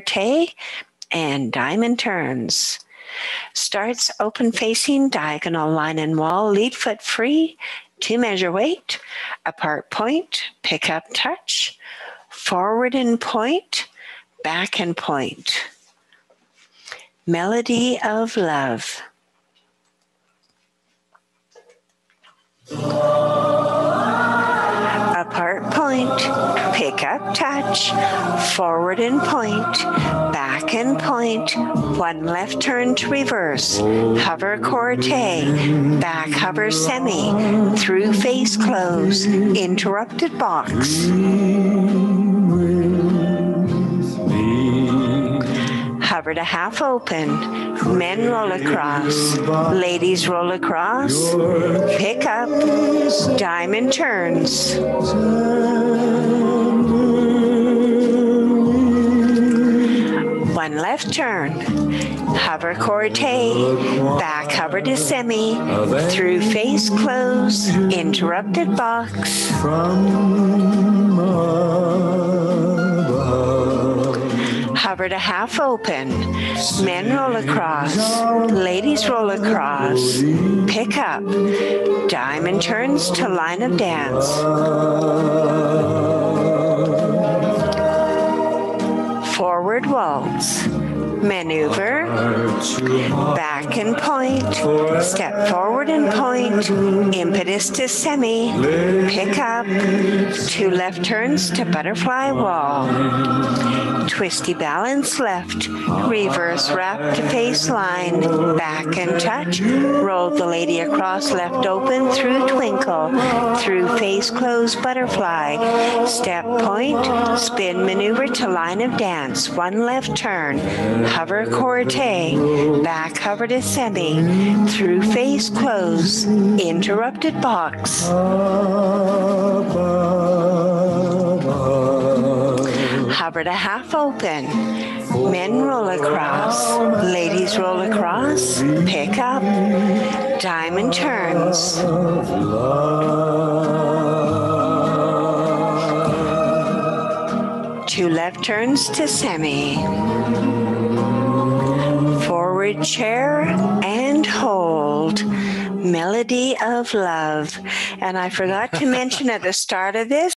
Tay and diamond turns. Starts open facing, diagonal line and wall, lead foot free, two measure weight, apart point, pick up touch, forward and point, back and point. Melody of love. Point, pick up touch, forward and point, back and point, one left turn to reverse, hover corte, back hover semi, through face close, interrupted box. Hover to half open, men roll across, ladies roll across, pick up, diamond turns. One left turn, hover corte, back hover to semi, through face close, interrupted box. From Hover to half open, men roll across, ladies roll across, pick up, diamond turns to line of dance. Maneuver, back and point, step forward and point, impetus to semi, pick up, two left turns to butterfly wall, twisty balance left, reverse wrap to face line, back and touch, roll the lady across. Left open through twinkle, through face close butterfly, step point, spin maneuver to line of dance, one left turn, hover corte, back hover semi, through face close, interrupted box. Hover to half open. Men roll across, ladies roll across, pick up, diamond turns. Two left turns to semi. Forward chair and hold. Melody of love. And I forgot to mention at the start of this,